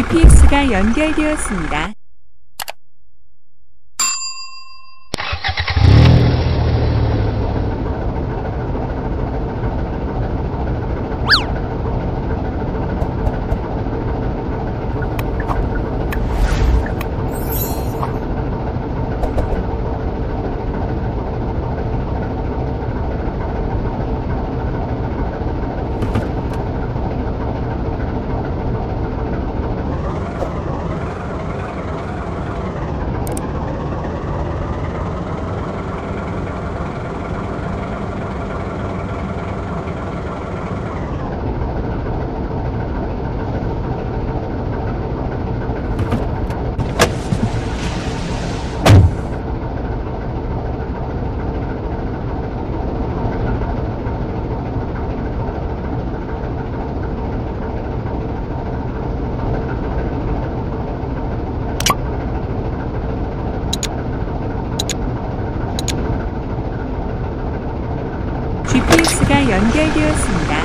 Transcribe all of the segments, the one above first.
GPS가 연결되었습니다. GPS가 연결되었습니다.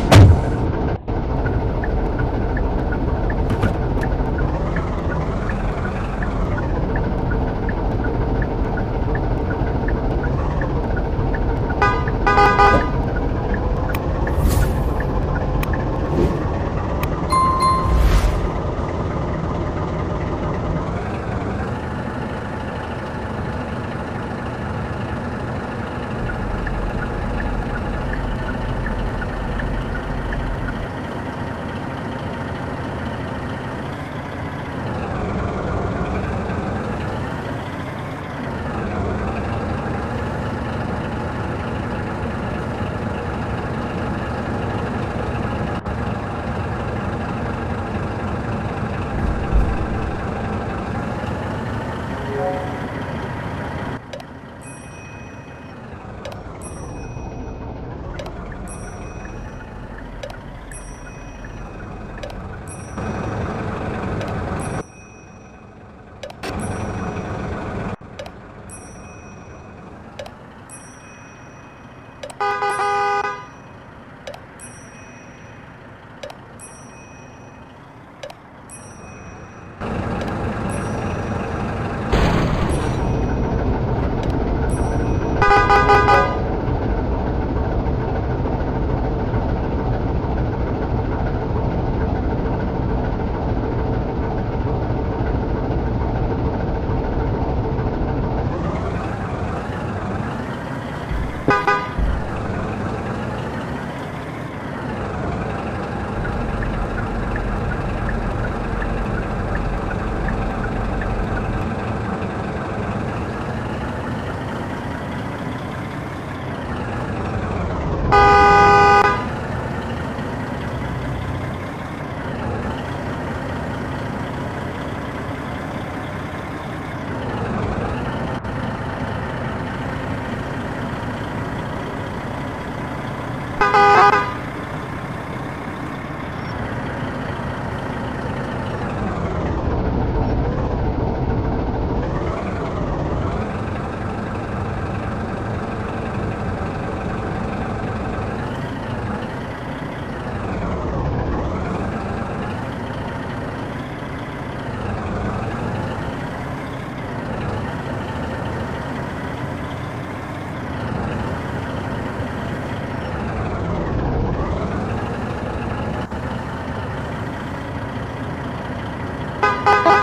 Ha ha ha!